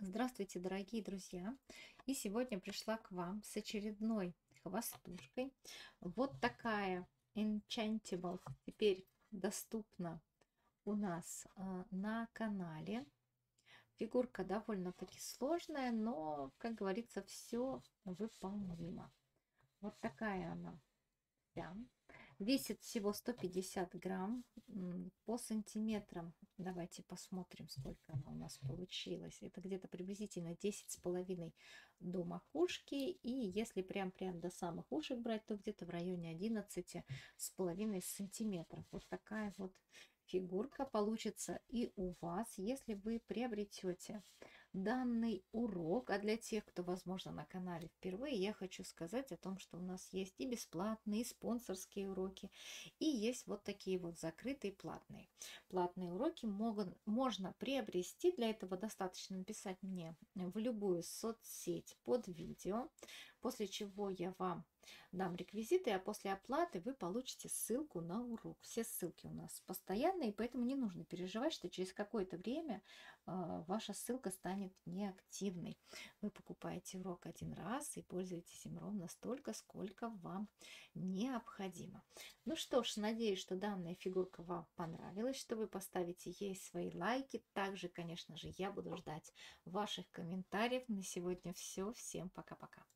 Здравствуйте, дорогие друзья! И сегодня пришла к вам с очередной хвостушкой. Вот такая Enchantable теперь доступна у нас э, на канале. Фигурка довольно-таки сложная, но, как говорится, все выполнимо. Вот такая она вся. Весит всего 150 грамм по сантиметрам. Давайте посмотрим, сколько она у нас получилась. Это где-то приблизительно 10 с половиной до макушки. И если прям-прям до самых ушек брать, то где-то в районе 11 с половиной сантиметров. Вот такая вот фигурка получится и у вас, если вы приобретете данный урок. А для тех, кто, возможно, на канале впервые, я хочу сказать о том, что у нас есть и бесплатные, и спонсорские уроки, и есть вот такие вот закрытые платные. Платные уроки могут, можно приобрести, для этого достаточно написать мне в любую соцсеть под видео, после чего я вам дам реквизиты, а после оплаты вы получите ссылку на урок. Все ссылки у нас постоянные, поэтому не нужно переживать, что через какое-то время э, ваша ссылка станет неактивной. Вы покупаете урок один раз и пользуетесь им ровно столько, сколько вам необходимо. Ну что ж, надеюсь, что данная фигурка вам понравилась, что вы поставите ей свои лайки. Также, конечно же, я буду ждать ваших комментариев. На сегодня все. Всем пока-пока.